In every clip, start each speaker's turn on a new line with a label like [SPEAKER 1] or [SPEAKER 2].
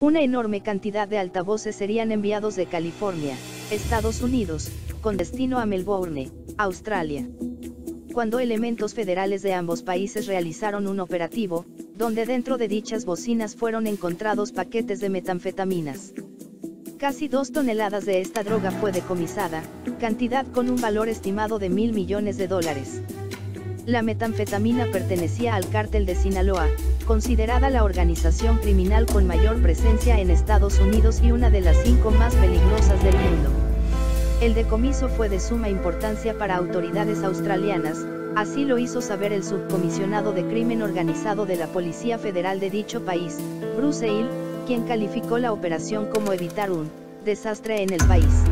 [SPEAKER 1] Una enorme cantidad de altavoces serían enviados de California, Estados Unidos, con destino a Melbourne, Australia. Cuando elementos federales de ambos países realizaron un operativo, donde dentro de dichas bocinas fueron encontrados paquetes de metanfetaminas. Casi dos toneladas de esta droga fue decomisada, cantidad con un valor estimado de mil millones de dólares. La metanfetamina pertenecía al cártel de Sinaloa, considerada la organización criminal con mayor presencia en Estados Unidos y una de las cinco más peligrosas del mundo. El decomiso fue de suma importancia para autoridades australianas, así lo hizo saber el subcomisionado de crimen organizado de la Policía Federal de dicho país, Bruce Hill, quien calificó la operación como evitar un desastre en el país.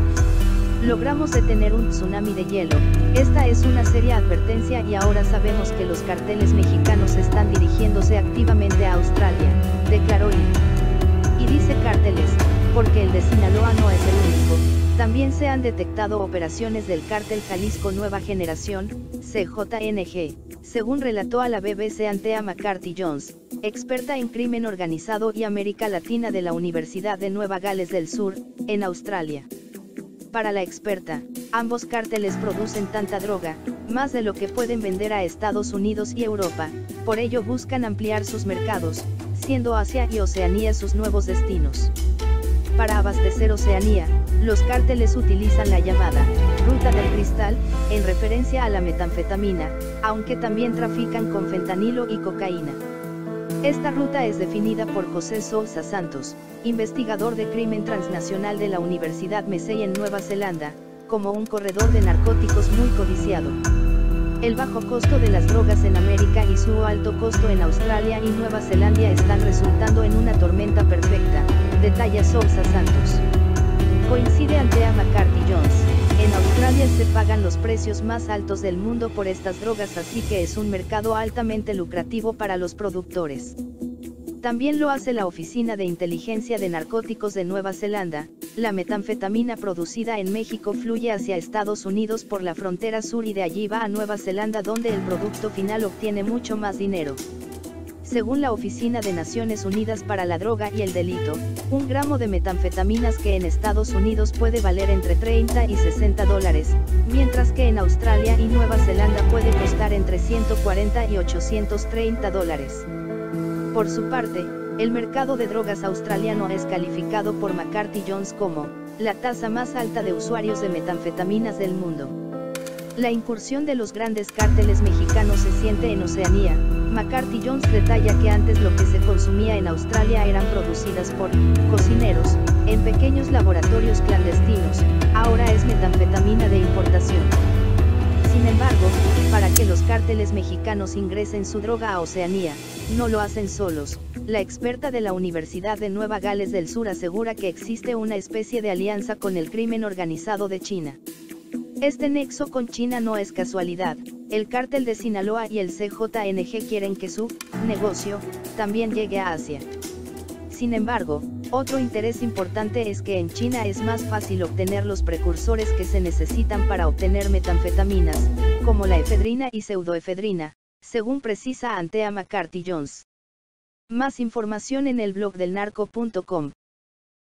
[SPEAKER 1] Logramos detener un tsunami de hielo, esta es una seria advertencia y ahora sabemos que los carteles mexicanos están dirigiéndose activamente a Australia, declaró Hill. Y dice cárteles, porque el de Sinaloa no es el único, también se han detectado operaciones del cártel Jalisco Nueva Generación, CJNG, según relató a la BBC Antea McCarthy Jones, experta en crimen organizado y América Latina de la Universidad de Nueva Gales del Sur, en Australia. Para la experta, ambos cárteles producen tanta droga, más de lo que pueden vender a Estados Unidos y Europa, por ello buscan ampliar sus mercados, siendo Asia y Oceanía sus nuevos destinos. Para abastecer Oceanía, los cárteles utilizan la llamada ruta del cristal, en referencia a la metanfetamina, aunque también trafican con fentanilo y cocaína. Esta ruta es definida por José Sousa Santos, investigador de crimen transnacional de la Universidad Massey en Nueva Zelanda, como un corredor de narcóticos muy codiciado. El bajo costo de las drogas en América y su alto costo en Australia y Nueva Zelanda están resultando en una tormenta perfecta, detalla Sousa Santos. Coincide ante a McCarthy Jones, en Australia se pagan los precios más altos del mundo por estas drogas así que es un mercado altamente lucrativo para los productores. También lo hace la Oficina de Inteligencia de Narcóticos de Nueva Zelanda, la metanfetamina producida en México fluye hacia Estados Unidos por la frontera sur y de allí va a Nueva Zelanda donde el producto final obtiene mucho más dinero. Según la Oficina de Naciones Unidas para la Droga y el Delito, un gramo de metanfetaminas que en Estados Unidos puede valer entre 30 y 60 dólares, mientras que en Australia y Nueva Zelanda puede costar entre 140 y 830 dólares. Por su parte, el mercado de drogas australiano es calificado por McCarthy Jones como la tasa más alta de usuarios de metanfetaminas del mundo. La incursión de los grandes cárteles mexicanos se siente en Oceanía. McCarthy Jones detalla que antes lo que se consumía en Australia eran producidas por cocineros, en pequeños laboratorios clandestinos, ahora es metanfetamina de importación. Sin embargo, para que los cárteles mexicanos ingresen su droga a Oceanía, no lo hacen solos. La experta de la Universidad de Nueva Gales del Sur asegura que existe una especie de alianza con el crimen organizado de China. Este nexo con China no es casualidad, el cártel de Sinaloa y el CJNG quieren que su negocio también llegue a Asia. Sin embargo, otro interés importante es que en China es más fácil obtener los precursores que se necesitan para obtener metanfetaminas, como la efedrina y pseudoefedrina, según precisa Antea McCarthy Jones. Más información en el blog del narco.com.